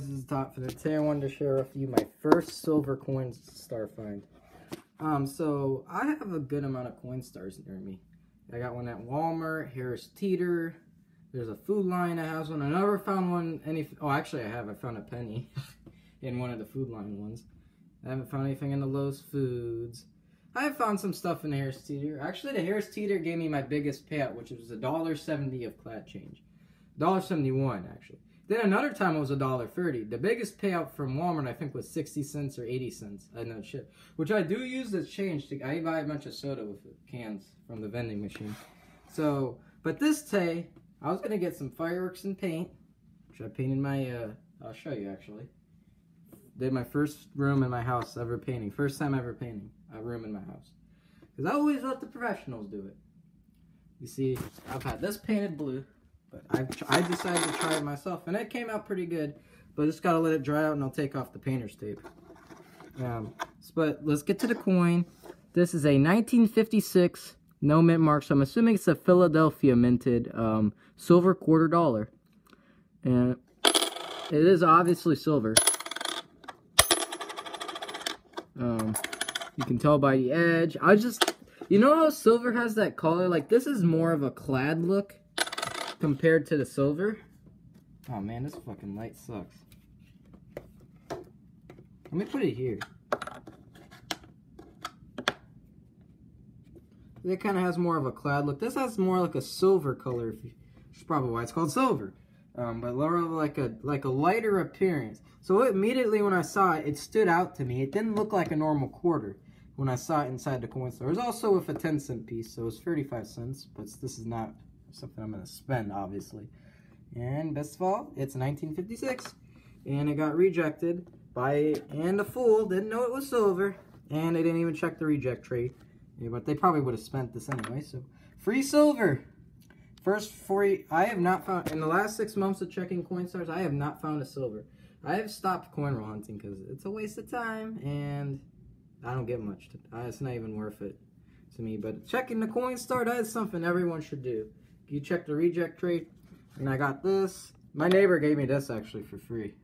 guys, this is the Top for the Today I wanted to share with you my first silver Coinstar find. Um, so I have a good amount of Coinstars near me. I got one at Walmart, Harris Teeter. There's a Food Lion that has one. I never found one any. Oh, actually, I have. I found a penny in one of the Food Lion ones. I haven't found anything in the Lowe's Foods. I have found some stuff in the Harris Teeter. Actually, the Harris Teeter gave me my biggest payout, which was a dollar seventy of clad change. Dollar seventy one actually. Then another time it was a dollar thirty. The biggest payout from Walmart I think was sixty cents or eighty cents. I know shit. Which I do use as change to I buy a bunch of soda with cans from the vending machine. So but this day I was gonna get some fireworks and paint. Which I painted my uh I'll show you actually. Did my first room in my house ever painting. First time ever painting a room in my house. Because I always let the professionals do it. You see, I've had this painted blue. But I, I decided to try it myself, and it came out pretty good. But just gotta let it dry out, and I'll take off the painter's tape. Um, but let's get to the coin. This is a 1956 no mint mark, so I'm assuming it's a Philadelphia minted um, silver quarter dollar. And it is obviously silver. Um, you can tell by the edge. I just, you know how silver has that color? Like, this is more of a clad look compared to the silver. Oh man, this fucking light sucks. Let me put it here. It kind of has more of a clad look. This has more like a silver color, which is probably why it's called silver. Um, but lower like a like a lighter appearance. So immediately when I saw it, it stood out to me. It didn't look like a normal quarter when I saw it inside the Coinstar. It was also with a 10 cent piece, so it was 35 cents, but this is not something I'm going to spend, obviously. And best of all, it's 1956. And it got rejected by, and a fool didn't know it was silver. And they didn't even check the reject tray. Yeah, but they probably would have spent this anyway, so. Free silver! First free, I have not found, in the last six months of checking Coinstars, I have not found a silver. I have stopped coin roll hunting because it's a waste of time and I don't get much. To, uh, it's not even worth it to me. But checking the Coinstar, that is something everyone should do. You check the reject tray, and I got this. My neighbor gave me this actually for free,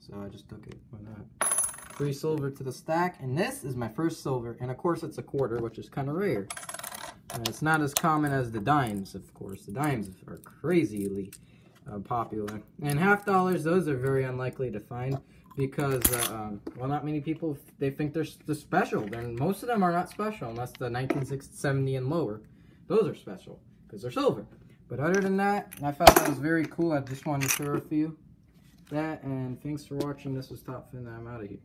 so I just took it. Why not? Free silver to the stack, and this is my first silver, and of course it's a quarter, which is kind of rare. And it's not as common as the dimes, of course. The dimes are crazily uh, popular. And half dollars, those are very unlikely to find because, uh, um, well, not many people, they think they're, they're special. And most of them are not special unless the 1970 and lower. Those are special because they're silver. But other than that, I thought that was very cool. I just wanted to share with you that. And thanks for watching. This was Top Fin. I'm out of here.